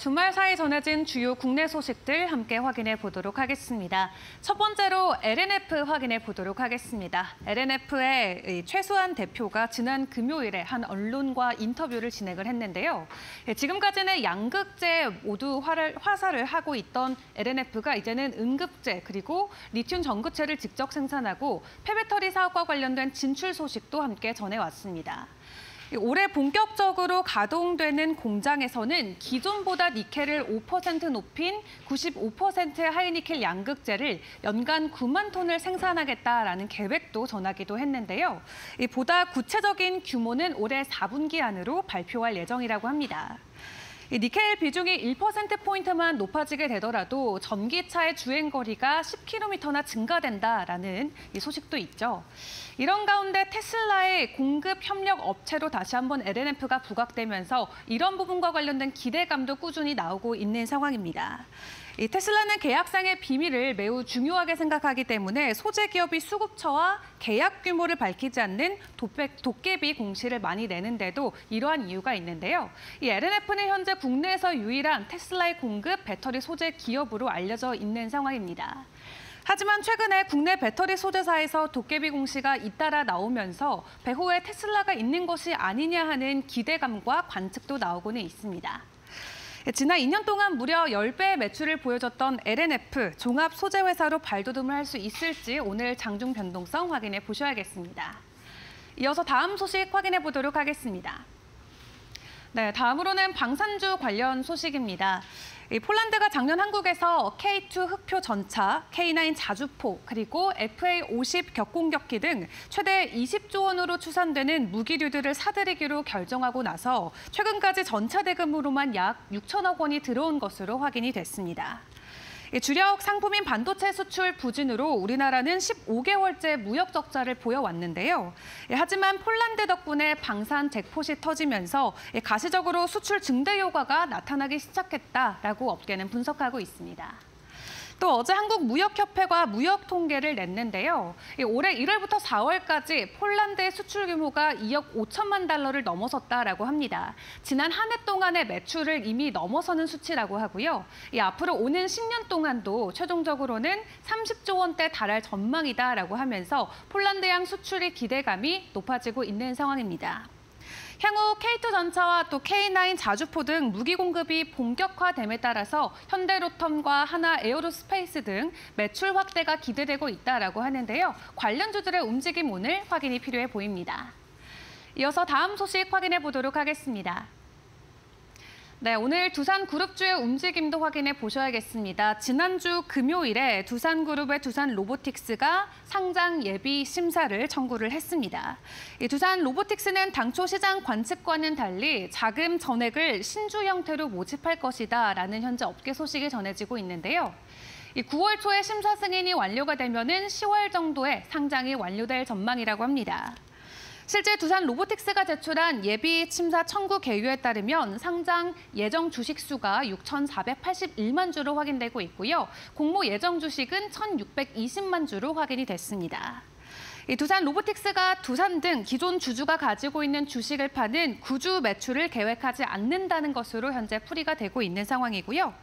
주말 사이 전해진 주요 국내 소식들 함께 확인해 보도록 하겠습니다. 첫 번째로 LNF 확인해 보도록 하겠습니다. LNF의 최수환 대표가 지난 금요일에 한 언론과 인터뷰를 진행을 했는데요. 예, 지금까지는 양극재 모두 화를, 화살을 하고 있던 LNF가 이제는 응급재 그리고 리튬 전구체를 직접 생산하고 폐배터리 사업과 관련된 진출 소식도 함께 전해왔습니다. 올해 본격적으로 가동되는 공장에서는 기존보다 니켈을 5% 높인 95%의 하이니켈 양극재를 연간 9만 톤을 생산하겠다라는 계획도 전하기도 했는데요. 보다 구체적인 규모는 올해 4분기 안으로 발표할 예정이라고 합니다. 니켈 비중이 1%포인트만 높아지게 되더라도 전기차의 주행 거리가 10km나 증가된다라는 소식도 있죠. 이런 가운데 테슬라의 공급 협력 업체로 다시 한번 LNF가 부각되면서 이런 부분과 관련된 기대감도 꾸준히 나오고 있는 상황입니다. 이 테슬라는 계약상의 비밀을 매우 중요하게 생각하기 때문에 소재 기업이 수급처와 계약 규모를 밝히지 않는 도깨비 공시를 많이 내는데도 이러한 이유가 있는데요. 이 LNF는 현재 국내에서 유일한 테슬라의 공급 배터리 소재 기업으로 알려져 있는 상황입니다. 하지만 최근에 국내 배터리 소재사에서 도깨비 공시가 잇따라 나오면서 배후에 테슬라가 있는 것이 아니냐 하는 기대감과 관측도 나오고는 있습니다. 지난 2년 동안 무려 10배의 매출을 보여줬던 LNF 종합 소재 회사로 발돋움을 할 수 있을지 오늘 장중 변동성 확인해 보셔야겠습니다. 이어서 다음 소식 확인해 보도록 하겠습니다. 네, 다음으로는 방산주 관련 소식입니다. 폴란드가 작년 한국에서 K2 흑표 전차, K9 자주포, 그리고 FA50 격공격기 등 최대 20조 원으로 추산되는 무기류들을 사들이기로 결정하고 나서 최근까지 전차 대금으로만 약 6천억 원이 들어온 것으로 확인이 됐습니다. 주력 상품인 반도체 수출 부진으로 우리나라는 15개월째 무역 적자를 보여왔는데요. 하지만 폴란드 덕분에 방산 잭폿이 터지면서 가시적으로 수출 증대 효과가 나타나기 시작했다라고 업계는 분석하고 있습니다. 또 어제 한국무역협회가 무역 통계를 냈는데요. 올해 1월부터 4월까지 폴란드의 수출 규모가 2억 5천만 달러를 넘어섰다라고 합니다. 지난 한 해 동안의 매출을 이미 넘어서는 수치라고 하고요. 앞으로 오는 10년 동안도 최종적으로는 30조 원대 달할 전망이다라고 하면서 폴란드양 수출의 기대감이 높아지고 있는 상황입니다. 향후 K2 전차와 또 K9 자주포 등 무기 공급이 본격화됨에 따라서 현대로템과 한화 에어로스페이스 등 매출 확대가 기대되고 있다라고 하는데요. 관련 주들의 움직임 오늘 확인이 필요해 보입니다. 이어서 다음 소식 확인해 보도록 하겠습니다. 네, 오늘 두산그룹주의 움직임도 확인해 보셔야겠습니다. 지난주 금요일에 두산그룹의 두산 로보틱스가 상장 예비 심사를 청구를 했습니다. 두산 로보틱스는 당초 시장 관측과는 달리 자금 전액을 신주 형태로 모집할 것이다 라는 현재 업계 소식이 전해지고 있는데요. 9월 초에 심사 승인이 완료가 되면 은 10월 정도에 상장이 완료될 전망이라고 합니다. 실제 두산 로보틱스가 제출한 예비 심사 청구 계유에 따르면 상장 예정 주식 수가 6,481만 주로 확인되고 있고요. 공모 예정 주식은 1,620만 주로 확인이 됐습니다. 두산 로보틱스가 두산 등 기존 주주가 가지고 있는 주식을 파는 구주 매출을 계획하지 않는다는 것으로 현재 풀이가 되고 있는 상황이고요.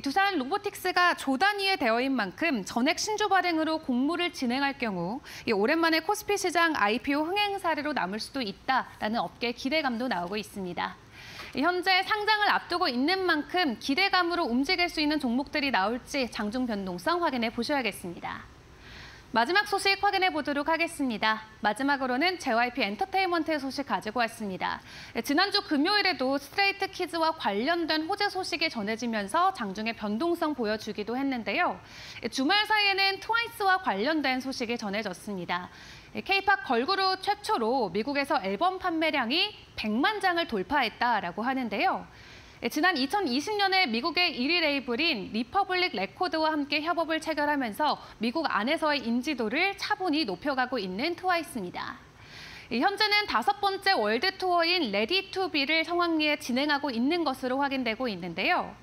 두산 로보틱스가 조 단위에 되어인 만큼 전액 신주 발행으로 공모를 진행할 경우 오랜만에 코스피 시장 IPO 흥행 사례로 남을 수도 있다라는 업계 기대감도 나오고 있습니다. 현재 상장을 앞두고 있는 만큼 기대감으로 움직일 수 있는 종목들이 나올지 장중 변동성 확인해 보셔야겠습니다. 마지막 소식 확인해 보도록 하겠습니다. 마지막으로는 JYP 엔터테인먼트의 소식 가지고 왔습니다. 네, 지난주 금요일에도 스트레이 키즈와 관련된 호재 소식이 전해지면서 장중에 변동성 보여주기도 했는데요. 네, 주말 사이에는 트와이스와 관련된 소식이 전해졌습니다. 케이팝 네, 걸그룹 최초로 미국에서 앨범 판매량이 100만 장을 돌파했다라고 하는데요. 예, 지난 2020년에 미국의 1위 레이블인 리퍼블릭 레코드와 함께 협업을 체결하면서 미국 안에서의 인지도를 차분히 높여가고 있는 트와이스입니다. 현재는 다섯 번째 월드 투어인 Ready To Be를 성황리에 진행하고 있는 것으로 확인되고 있는데요.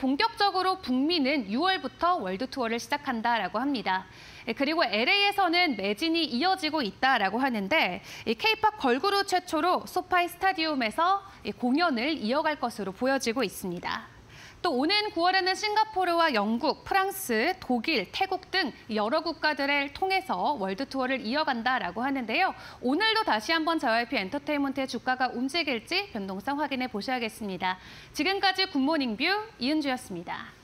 본격적으로 북미는 6월부터 월드 투어를 시작한다라고 합니다. 예, 그리고 LA에서는 매진이 이어지고 있다라고 하는데 K-팝 걸그룹 최초로 SoFi 스타디움에서 공연을 이어갈 것으로 보여지고 있습니다. 또 오는 9월에는 싱가포르와 영국, 프랑스, 독일, 태국 등 여러 국가들을 통해서 월드 투어를 이어간다라고 하는데요. 오늘도 다시 한번 JYP 엔터테인먼트의 주가가 움직일지 변동성 확인해 보셔야겠습니다. 지금까지 굿모닝 뷰 이은주였습니다.